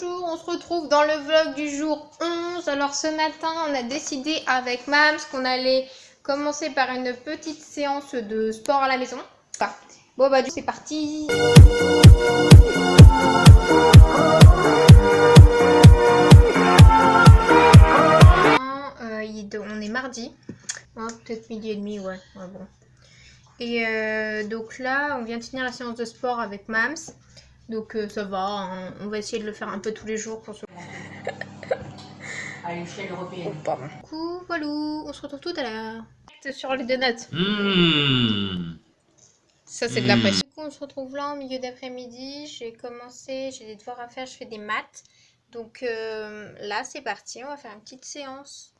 se retrouve dans le vlog du jour 11. Alors ce matin, on a décidé avec Mams qu'on allait commencer par une petite séance de sport à la maison. Enfin, bon bah du coup c'est parti Euh, On est mardi. Oh, Peut-être midi et demi, ouais. ouais, bon. Et euh, donc là, on vient de finir la séance de sport avec Mams. Donc euh, ça va, hein. on va essayer de le faire un peu tous les jours pour se... à l'échelle européenne. Du coup, voilà, on se retrouve tout à l'heure. Sur les donuts. Mmh. Ça, c'est de la Mm. pression. Du coup, on se retrouve là en milieu d'après-midi. J'ai commencé, j'ai des devoirs à faire, je fais des maths. Donc euh, là, c'est parti, on va faire une petite séance.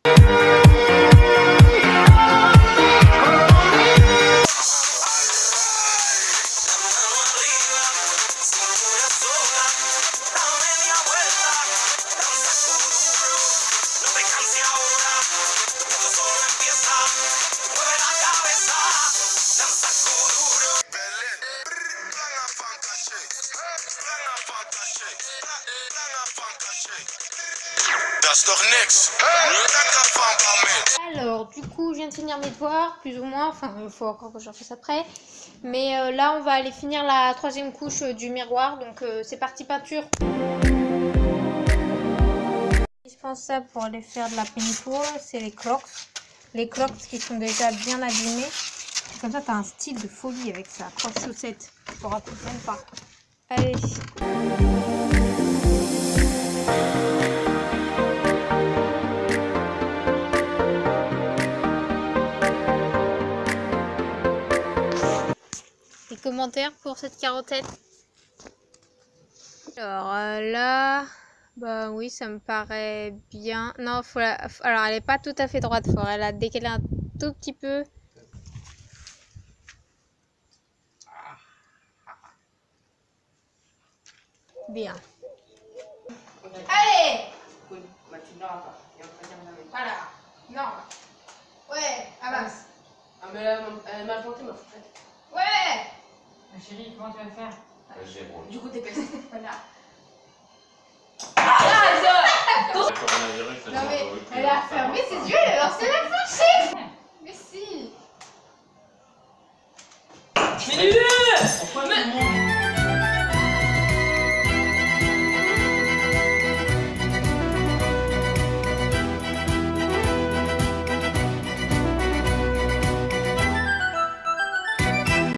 Alors, du coup, je viens de finir mes devoirs, plus ou moins. Enfin, il faut encore que je refasse après. Mais euh, là, on va aller finir la troisième couche euh, du miroir. Donc, euh, c'est parti peinture. Indispensable pour aller faire de la peinture, c'est les crocs. Les crocs qui sont déjà bien abîmés. Comme ça, tu as un style de folie avec ça. Crocs chaussettes. Je te raconte même pas. Allez. Commentaires pour cette carottette Alors euh, là, bah oui, ça me paraît bien. Non, faut la- alors elle est pas tout à fait droite, faut la décaler un tout petit peu. Bien. Allez Voilà. Non. Ouais, avance. Ah, mais elle, m'a. Ma chérie, comment tu vas faire? Zéro. Du coup, t'es cassé. Voilà. Ça Non mais elle a fermé ses yeux, elle a lancé la fourchette Mais si Mais nul.